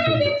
Yeah.